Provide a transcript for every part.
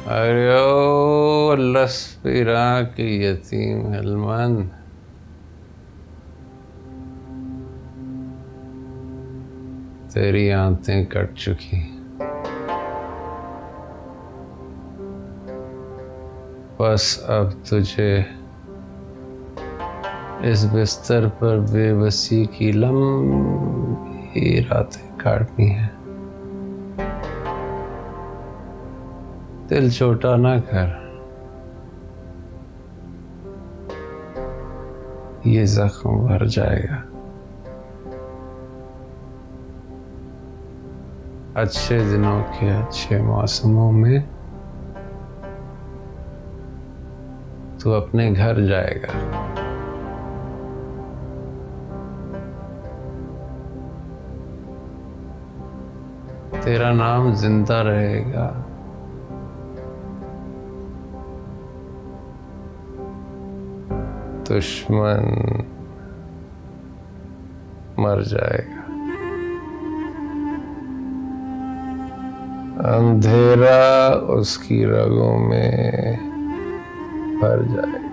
अरे ओ लसपिरा की यतीम हलमन तेरी आंतें कट चुकी। बस अब तुझे इस बिस्तर पर बेबसी की लंबी रातें काटनी है। दिल छोटा ना कर। ये जख्म भर जाएगा। अच्छे दिनों के अच्छे मौसमों में तू अपने घर जाएगा। तेरा नाम ज़िंदा रहेगा। दुश्मन मर जाएगा। अंधेरा उसकी रगों में भर जाएगा।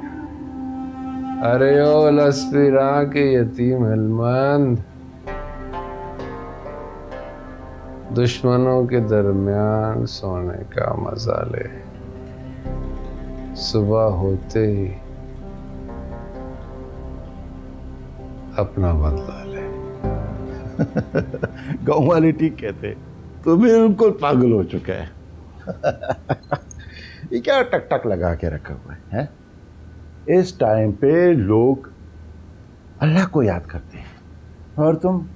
अरे ओ लसपिरा के यतीम हलमंद। दुश्मनों के दरमियान सोने का मज़ा ले। सुबह होते ही अपना बदला ले। गाँव वाले ठीक कहते तो बिल्कुल पागल हो चुका है। ये क्या टक टक लगा के रखा हुआ है, है? इस टाइम पे लोग अल्लाह को याद करते हैं। और तुम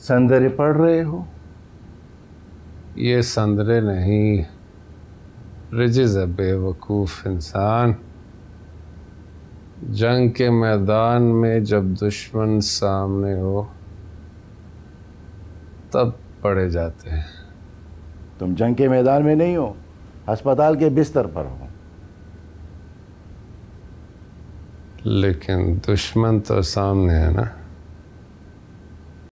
संदरे पढ़ रहे हो? ये संदरे नहीं रिजिज बेवकूफ़ इंसान। जंग के मैदान में जब दुश्मन सामने हो तब पड़े जाते हैं। तुम जंग के मैदान में नहीं हो अस्पताल के बिस्तर पर हो। लेकिन दुश्मन तो सामने है ना।